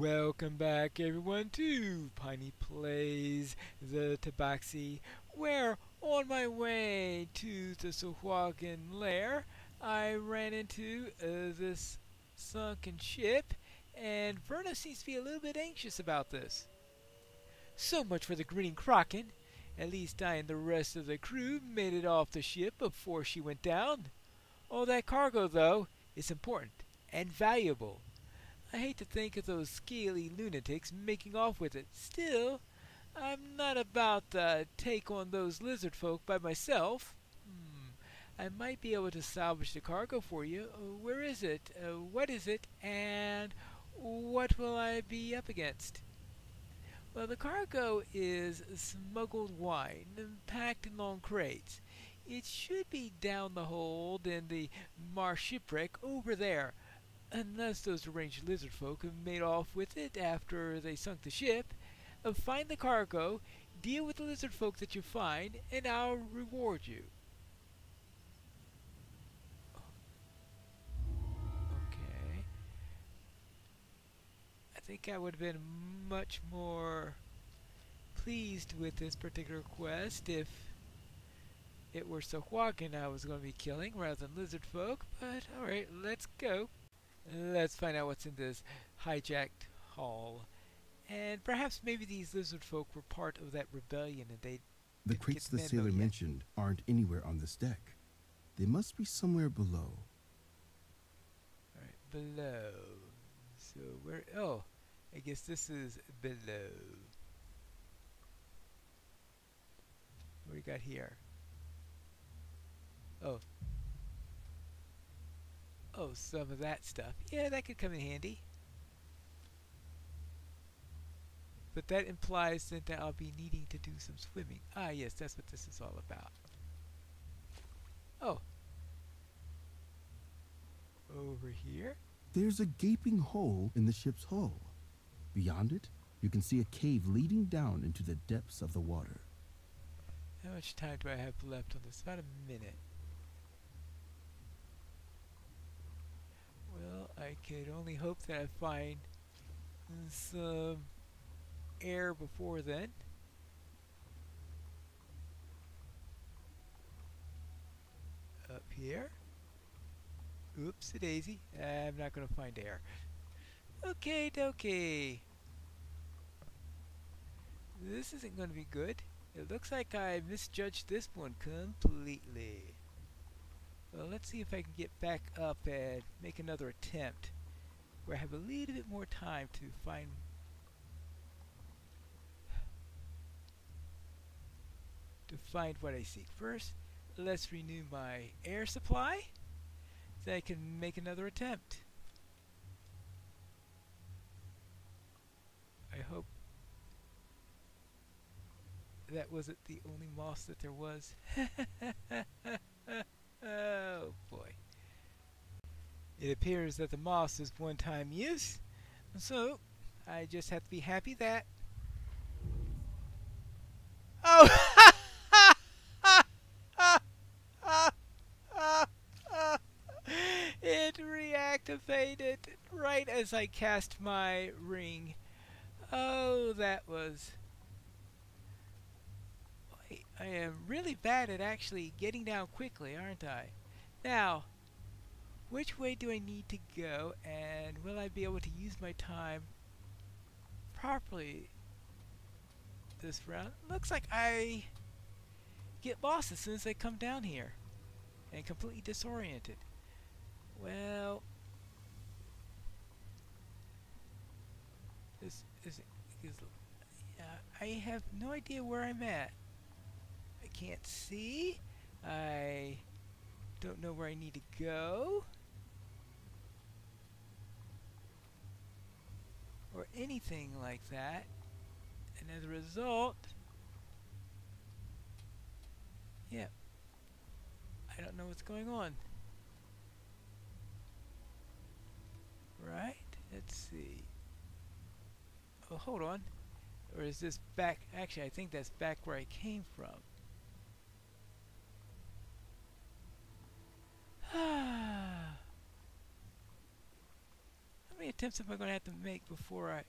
Welcome back everyone to Piney Plays the Tabaxi where on my way to the Sahuagin lair I ran into uh, this sunken ship and Verna seems to be a little bit anxious about this. So much for the Grinning Kraken. At least I and the rest of the crew made it off the ship before she went down. All that cargo though is important and valuable. I hate to think of those scaly lunatics making off with it. Still, I'm not about to take on those lizard folk by myself. Hmm. I might be able to salvage the cargo for you. Uh, where is it? Uh, what is it? And what will I be up against? Well, the cargo is smuggled wine, packed in long crates. It should be down the hold in the Marsh shipwreck over there. Unless those deranged lizard folk have made off with it after they sunk the ship. Uh, find the cargo, deal with the lizard folk that you find, and I'll reward you. Okay. I think I would have been much more pleased with this particular quest if it were Sahuagin I was going to be killing rather than lizard folk, but alright, let's go. Let's find out what's in this hijacked haul. And perhaps maybe these lizard folk were part of that rebellion and they The crates the sailor yet. mentioned aren't anywhere on this deck. They must be somewhere below. Alright, below. So where oh, I guess this is below. What do we got here? Oh. Oh, some of that stuff. Yeah, that could come in handy. But that implies that I'll be needing to do some swimming. Ah, yes, that's what this is all about. Oh. Over here? There's a gaping hole in the ship's hull. Beyond it, you can see a cave leading down into the depths of the water. How much time do I have left on this? About a minute. Well, I could only hope that I find some air before then. Up here. Oops, a daisy. I'm not going to find air. Okay, dokie. This isn't going to be good. It looks like I misjudged this one completely. Well, let's see if I can get back up and make another attempt where I have a little bit more time to find to find what I seek. First, let's renew my air supply so I can make another attempt. I hope that wasn't the only moss that there was. oh boy. It appears that the moss is one-time use, so I just have to be happy that... Oh! it reactivated right as I cast my ring. Oh, that was... I am really bad at actually getting down quickly, aren't I? Now, which way do I need to go, and will I be able to use my time properly this round? Looks like I get lost as soon as I come down here, and completely disoriented. Well, this is, is I have no idea where I'm at can't see. I don't know where I need to go. Or anything like that. And as a result, yeah, I don't know what's going on. Right? Let's see. Oh, hold on. Or is this back? Actually, I think that's back where I came from. I'm many attempts am I going to have to make before I...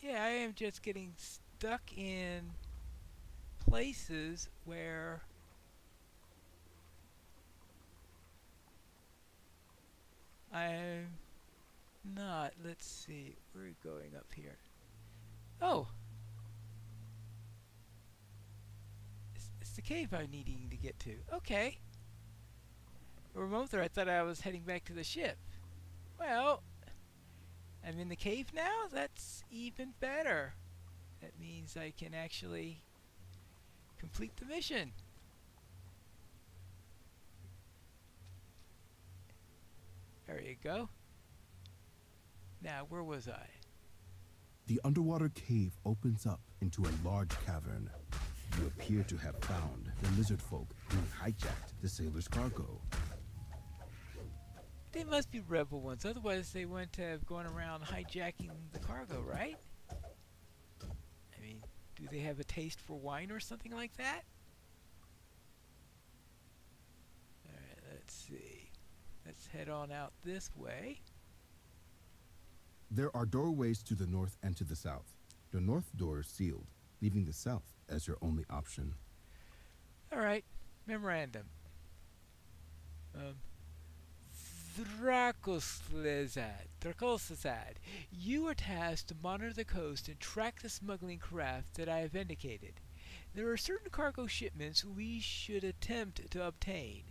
Yeah, I am just getting stuck in places where... I'm not. Let's see. We're going up here. Oh! It's, it's the cave I'm needing to get to. Okay. There I thought I was heading back to the ship. Well, I'm in the cave now? That's even better. That means I can actually complete the mission. There you go. Now, where was I? The underwater cave opens up into a large cavern. You appear to have found the lizard folk who hijacked the sailor's cargo. They must be rebel ones, otherwise they wouldn't have gone around hijacking the cargo, right? I mean, do they have a taste for wine or something like that? Alright, let's see. Let's head on out this way. There are doorways to the north and to the south. The north door is sealed, leaving the south as your only option. Alright, memorandum. Dracoslezad, Dracoslezad, you are tasked to monitor the coast and track the smuggling craft that I have indicated. There are certain cargo shipments we should attempt to obtain.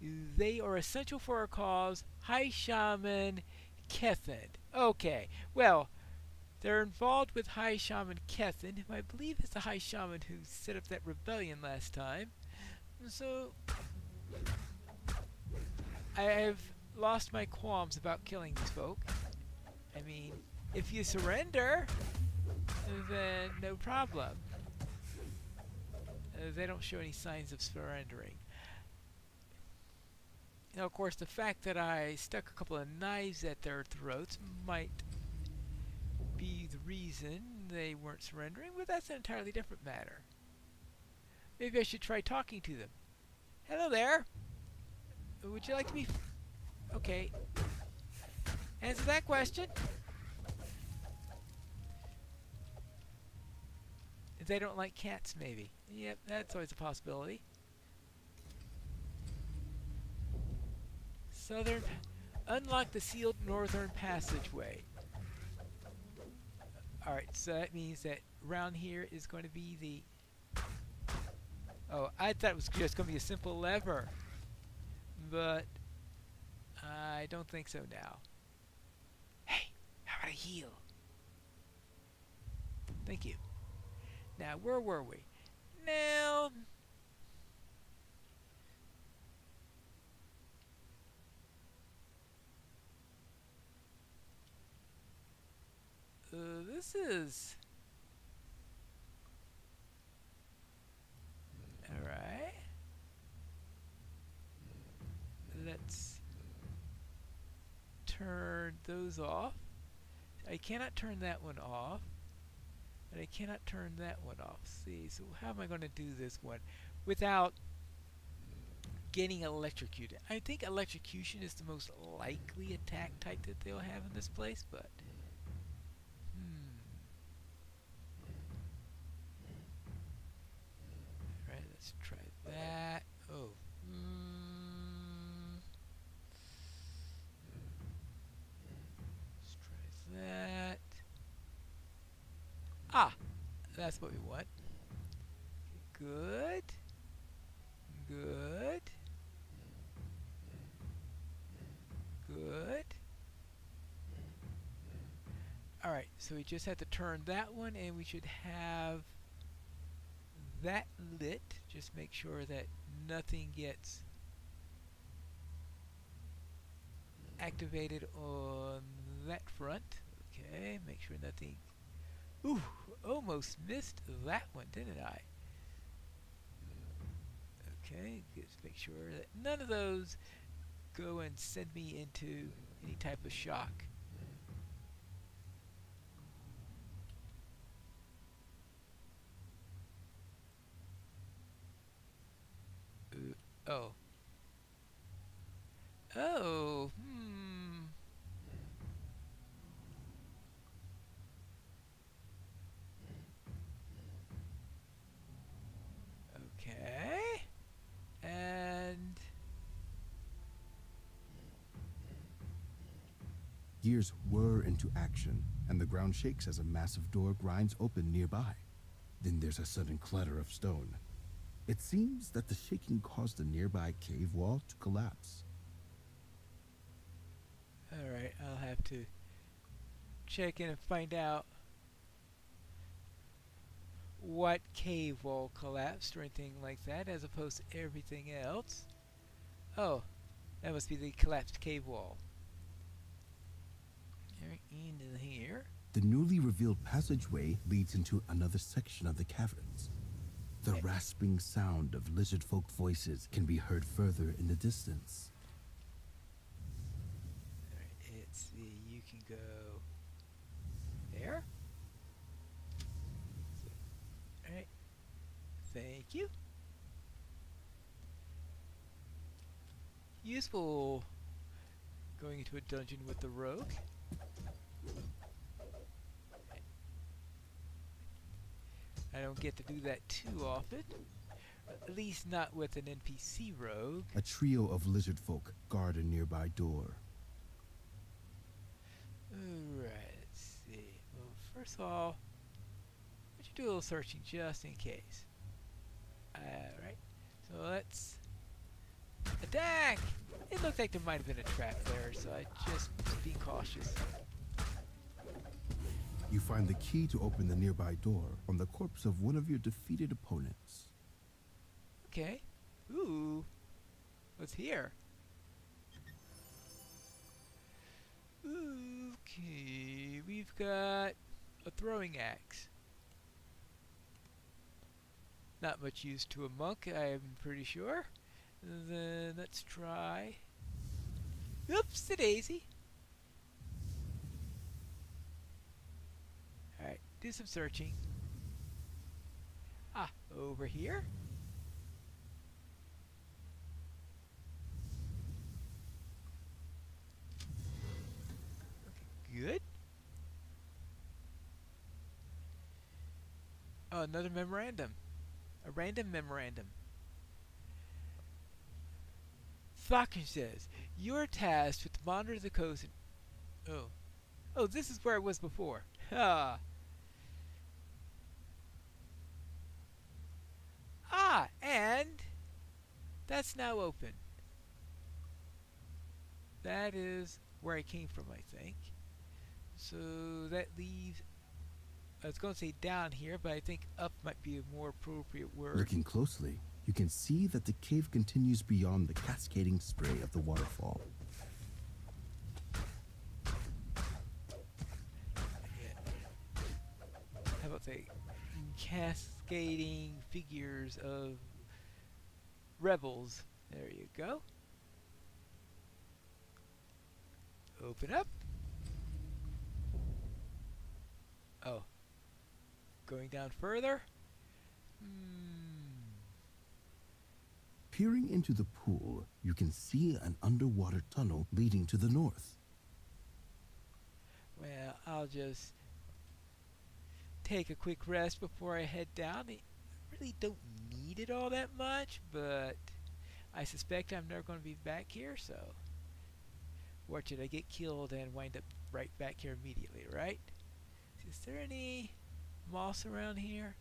They are essential for our cause, High Shaman Kethin. Okay, well, they're involved with High Shaman Kethin, who I believe is the High Shaman who set up that rebellion last time. So, I have lost my qualms about killing these folk. I mean, if you surrender, then no problem. Uh, they don't show any signs of surrendering. Now, of course, the fact that I stuck a couple of knives at their throats might be the reason they weren't surrendering, but that's an entirely different matter. Maybe I should try talking to them. Hello there. Would you like to be... okay. Answer that question. They don't like cats, maybe. Yep, that's always a possibility. Southern... Unlock the sealed northern passageway. Alright, so that means that around here is going to be the... Oh, I thought it was just going to be a simple lever. But... I don't think so now. Hey, how about a heal? Thank you. Now, where were we? Now... Uh, this is... Alright. Let's turn those off. I cannot turn that one off. And I cannot turn that one off. See, so how am I going to do this one without getting electrocuted? I think electrocution is the most likely attack type that they'll have in this place, but... Alright, let's try that. Oh. Mm. Let's try that. Ah! That's what we want. Good. Good. Good. Alright, so we just have to turn that one and we should have that lit. Just make sure that nothing gets activated on that front. Okay, make sure nothing... Ooh, almost missed that one, didn't I? Okay, just make sure that none of those go and send me into any type of shock. Oh. Oh, hmm. Okay. And... Gears whir into action, and the ground shakes as a massive door grinds open nearby. Then there's a sudden clatter of stone, it seems that the shaking caused the nearby cave wall to collapse. Alright, I'll have to check in and find out what cave wall collapsed or anything like that as opposed to everything else. Oh, that must be the collapsed cave wall. Right into here. The newly revealed passageway leads into another section of the caverns. The rasping sound of lizard folk voices can be heard further in the distance. Alright, let's you can go there. Alright, thank you. Useful going into a dungeon with the rogue. I don't get to do that too often. At least not with an NPC rogue. A trio of lizard folk guard a nearby door. Alright, let's see. Well, first of all, why don't you do a little searching just in case? Alright, so let's attack! It looked like there might have been a trap there, so I just be cautious. You find the key to open the nearby door on the corpse of one of your defeated opponents. Okay. Ooh. What's here? Okay, we've got a throwing axe. Not much use to a monk, I'm pretty sure. Then let's try. Oops, a daisy. Alright, do some searching. Ah, over here. Good. Oh, another memorandum. A random memorandum. Falcon says, You're tasked with monitoring the coast and... Oh. Oh, this is where it was before. Ha! Ah, and... That's now open. That is where I came from, I think. So that leaves. I was going to say down here, but I think up might be a more appropriate word. Looking closely, you can see that the cave continues beyond the cascading spray of the waterfall. How about say cascading figures of rebels? There you go. Open up. Oh. Going down further? Hmm. Peering into the pool, you can see an underwater tunnel leading to the north. Well, I'll just take a quick rest before I head down. I really don't need it all that much, but I suspect I'm never going to be back here, so watch it. I get killed and wind up right back here immediately, right? Is there any moss around here?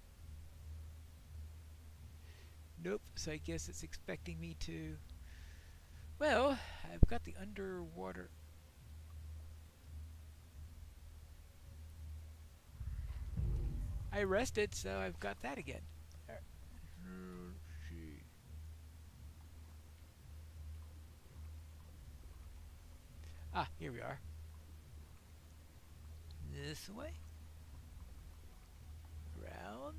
Nope, so I guess it's expecting me to... Well, I've got the underwater I rested, so I've got that again. Alright. Let's see. Ah, here we are. This way. Round.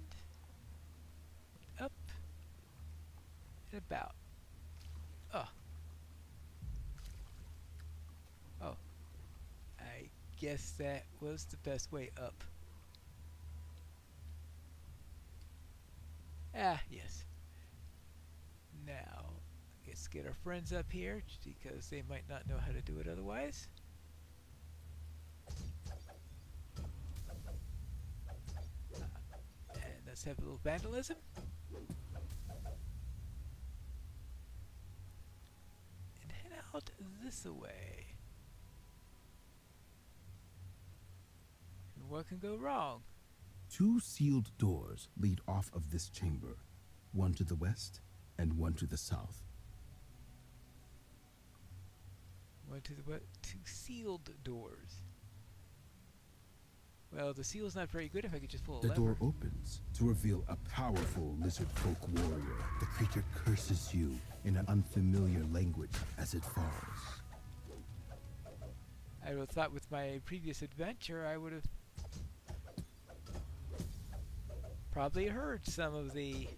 Up. And about. Oh. Oh. I guess that was the best way up. Ah, yes. Now, let's get our friends up here because they might not know how to do it otherwise. Uh, and let's have a little vandalism. And head out this way. And what can go wrong? Two sealed doors lead off of this chamber, one to the west and one to the south. One to the what? Two sealed doors. Well, the seal's not very good if I could just pull The door opens to reveal a powerful lizard folk warrior. The creature curses you in an unfamiliar language as it falls. I would have thought with my previous adventure I would have probably heard some of the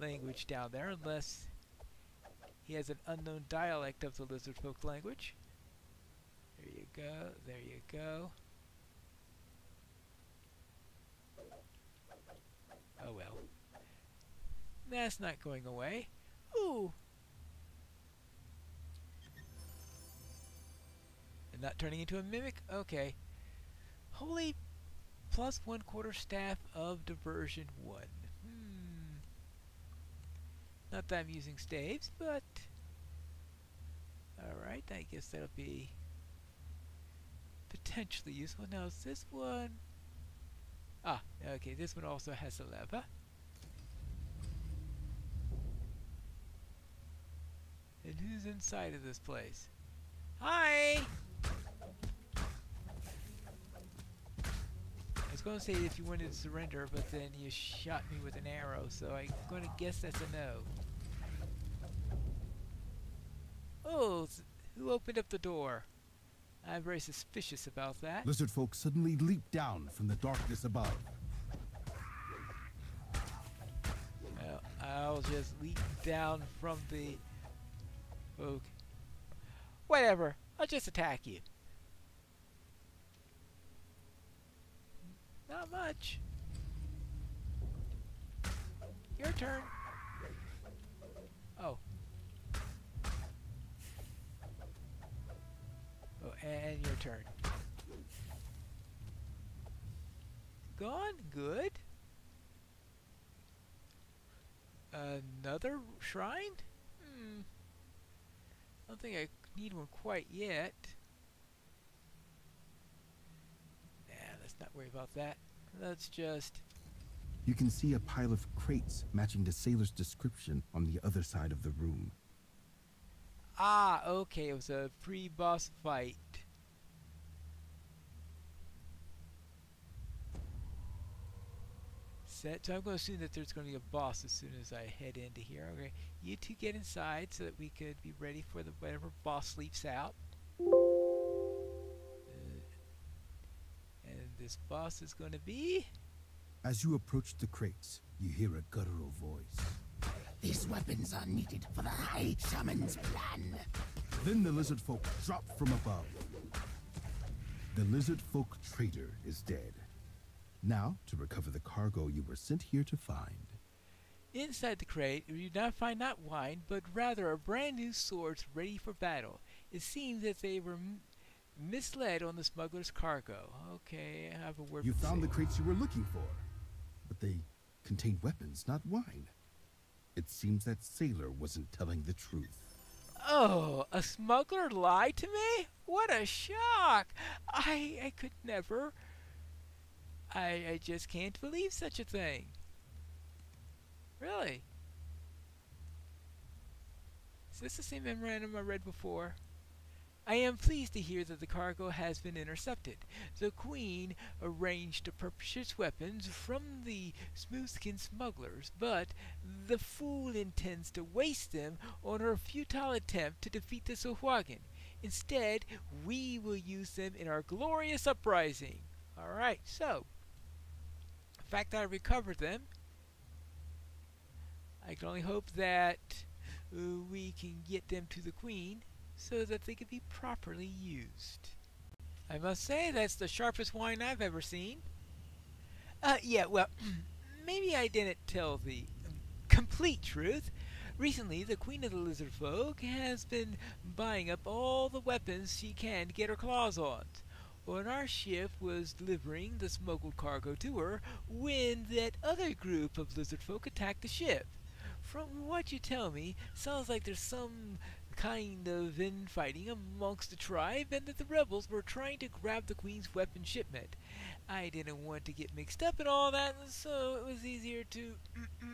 language down there, unless he has an unknown dialect of the lizard folk language. There you go, there you go. Oh well. That's not going away. Ooh! And not turning into a mimic? Okay. Holy plus one quarter staff of diversion one. Hmm. Not that I'm using staves, but alright, I guess that'll be potentially useful. Now is this one Ah, okay, this one also has a lever. And who's inside of this place? Hi! I was going to say if you wanted to surrender, but then you shot me with an arrow, so I'm going to guess that's a no. Oh, who opened up the door? I'm very suspicious about that. Lizard folk suddenly leap down from the darkness above. Well, I'll just leap down from the oak. Whatever. I'll just attack you. Not much. Your turn. Oh. And your turn. Gone? Good. Another shrine? Hmm. I don't think I need one quite yet. Nah, let's not worry about that. Let's just... You can see a pile of crates matching the sailor's description on the other side of the room. Ah, okay, it was a pre-boss fight. Set. So I'm going to assume that there's going to be a boss as soon as I head into here. Okay, you two get inside so that we could be ready for the whatever boss sleeps out. And this boss is going to be. As you approach the crates, you hear a guttural voice. These weapons are needed for the High Shaman's plan. Then the lizard folk drop from above. The lizard folk traitor is dead. Now, to recover the cargo you were sent here to find. Inside the crate, you do not find not wine, but rather a brand new sword ready for battle. It seems that they were m- misled on the smuggler's cargo. Okay, I have a word. You with found the crates you were looking for, but they contained weapons, not wine. It seems that sailor wasn't telling the truth. Oh, a smuggler lied to me? What a shock! I I could never. I I just can't believe such a thing. Really? Is this the same memorandum I read before? I am pleased to hear that the cargo has been intercepted. The Queen arranged to purchase weapons from the smoothskin smugglers, but the fool intends to waste them on her futile attempt to defeat the Sahuagin. Instead, we will use them in our glorious uprising. Alright, so, the fact that I recovered them, I can only hope that uh, we can get them to the Queen so that they could be properly used. I must say, that's the sharpest wine I've ever seen. Uh, yeah, well, maybe I didn't tell the complete truth. Recently, the Queen of the Lizard Folk has been buying up all the weapons she can to get her claws on. When our ship was delivering the smuggled cargo to her, when that other group of lizard folk attacked the ship. From what you tell me, sounds like there's some kind of infighting amongst the tribe and that the rebels were trying to grab the queen's weapon shipment. I didn't want to get mixed up in all that, so it was easier to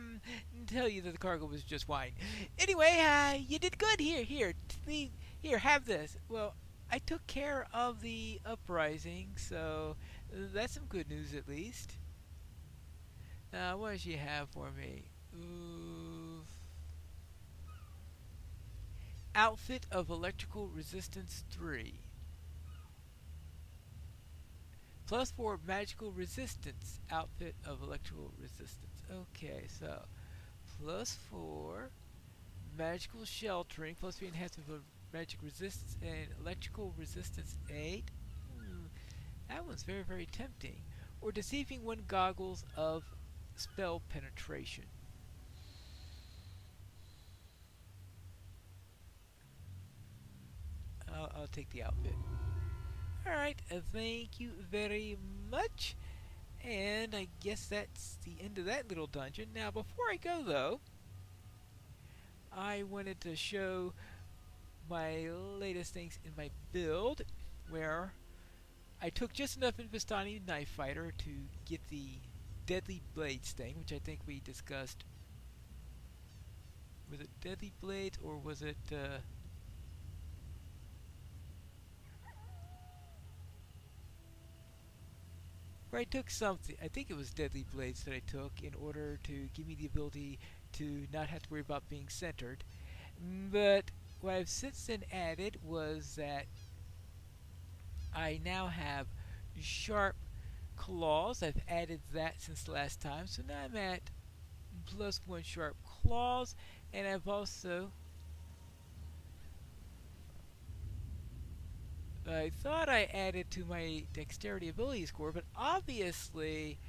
tell you that the cargo was just wine. Anyway, uh, you did good. Here, here, here, have this. Well, I took care of the uprising, so that's some good news at least. Now, what does she have for me? Ooh. Outfit of Electrical Resistance 3. Plus 4 Magical Resistance. Outfit of Electrical Resistance. Okay, so plus 4 Magical Sheltering. Plus 3 Enhancement of Magic Resistance and Electrical Resistance 8. Hmm, that one's very, very tempting. Or Deceiving One Goggles of Spell Penetration. I'll, I'll take the outfit. Alright, thank you very much. And I guess that's the end of that little dungeon. Now, before I go, though, I wanted to show my latest things in my build, where I took just enough Vistani Knife Fighter to get the Deadly Blades thing, which I think we discussed. Was it Deadly Blades, or was it... Uh, where I took something, I think it was Deadly Blades that I took in order to give me the ability to not have to worry about being centered. But what I've since then added was that I now have sharp claws. I've added that since last time. So now I'm at plus one sharp claws. And I've also... I thought I added to my dexterity ability score, but obviously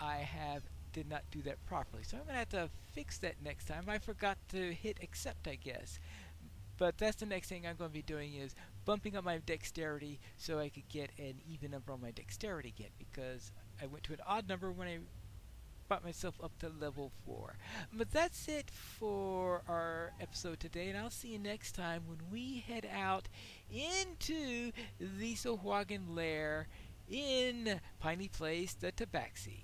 I have did not do that properly. So I'm going to have to fix that next time. I forgot to hit accept, I guess. But that's the next thing I'm going to be doing is bumping up my dexterity so I could get an even number on my dexterity again because I went to an odd number when I brought myself up to level 4. But that's it for our episode today and I'll see you next time when we head out into the Sahuagin lair in Piney Plays, the Tabaxi.